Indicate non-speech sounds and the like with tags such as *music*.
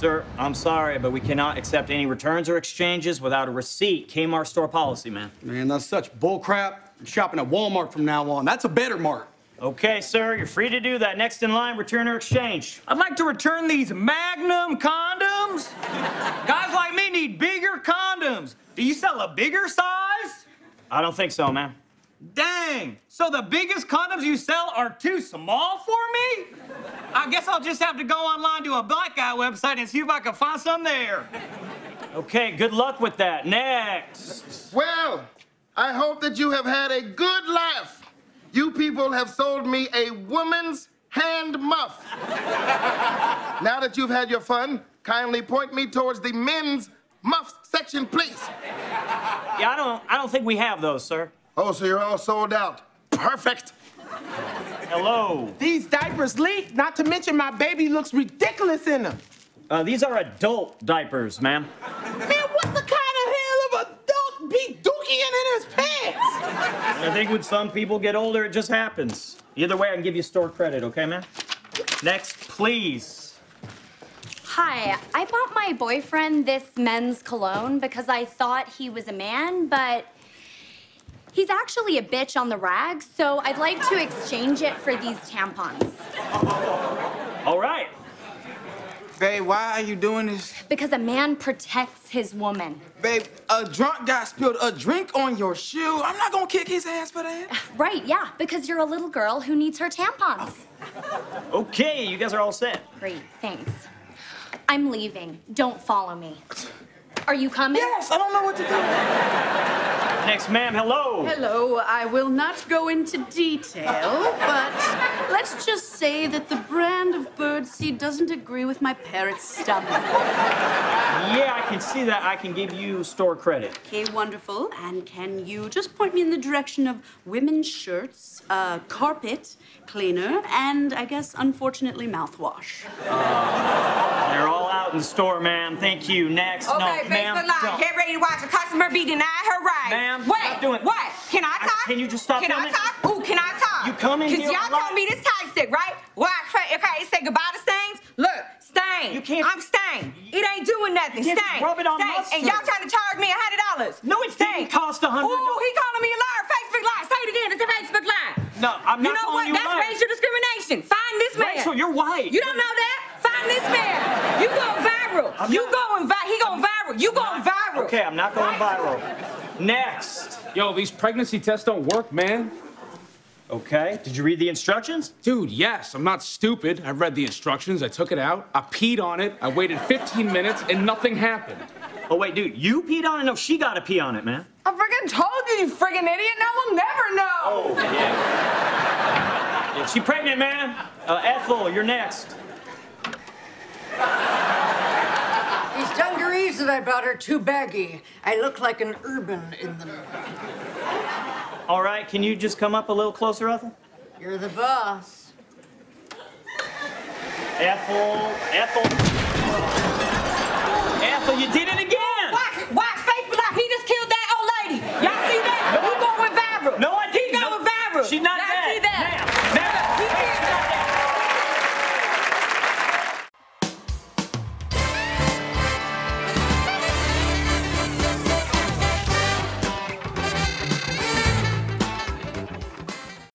Sir, I'm sorry, but we cannot accept any returns or exchanges without a receipt. Kmart store policy, man. Man, that's such bullcrap. I'm shopping at Walmart from now on. That's a better mart. Okay, sir, you're free to do that. Next in line, return or exchange. I'd like to return these Magnum condoms. Guys like me need bigger condoms. Do you sell a bigger size? I don't think so, man. Dang. So the biggest condoms you sell are too small for me? I guess I'll just have to go online to a black guy website and see if I can find some there. Okay, good luck with that. Next. Well, I hope that you have had a good laugh. You people have sold me a woman's hand muff. now that you've had your fun, kindly point me towards the men's muff section, please. Yeah, I don't I don't think we have those, sir. Oh, so you're all sold out. Perfect. Hello. These diapers leak, not to mention my baby looks ridiculous in them. Uh, these are adult diapers, ma'am. Man, what the kind of hell of adult be dookieing in his pants? I think when some people get older, it just happens. Either way, I can give you store credit, okay, man? Next, please. Hi, I bought my boyfriend this men's cologne because I thought he was a man, but he's actually a bitch on the rag, so I'd like to exchange it for these tampons. All right. Babe, why are you doing this? Because a man protects his woman. Babe, a drunk guy spilled a drink on your shoe. I'm not gonna kick his ass for that. *laughs* Right, yeah, because you're a little girl who needs her tampons. Okay, you guys are all set. Great, thanks. I'm leaving. Don't follow me. Are you coming? Yes, I don't know what to do. Next, ma'am, hello. Hello, I will not go into detail, but let's just say that the brand of birdseed doesn't agree with my parrot's stomach. Yeah, I can see that. I can give you store credit. Okay, wonderful. And can you just point me in the direction of women's shirts, uh, carpet cleaner, and I guess, unfortunately, mouthwash? They're all out in the store, ma'am. Thank you. Next, Okay, no, ma'am. the line. don't. Get ready to watch a customer be denied her rights. Ma'am, Wait, stop doing- what? Can I I- talk? can you just stop Can I filming? talk? Ooh, can I talk? You come in Cause here y'all like- told me this Tide stick, right? Why? Okay, okay, it say goodbye to stains. Look, stain. You can't- I'm stained. It ain't doing nothing. You Stain. rub it on stain. mustard. And y'all trying to charge me a hundred dollars. No, it didn't cost a hundred Ooh, he calling me a liar. Facebook live. Say it again. It's a Facebook live. No, I'm You not know calling what? you That's a liar. racial discrimination. Find this man. Rachel, you're white. You don't know that? Find this man. You going viral. I'm you not- going viral. He going viral. You going viral. Okay, I'm not going viral. Next. Yo, these pregnancy tests don't work, man. Okay, did you read the instructions? Dude, yes, I'm not stupid. I read the instructions, I took it out, I peed on it, I waited 15 minutes, and nothing happened. Oh, wait, dude, you peed on it? No, she got to pee on it, man. I freaking told you, you freaking idiot. No one never know. Oh, yeah. yeah she pregnant, man. Uh, Ethel, you're next. These dungarees that I bought are too baggy. I look like an urban in them. All right, can you just come up a little closer, Ethel? You're the boss. Ethel, Ethel. Ethel, you did it again!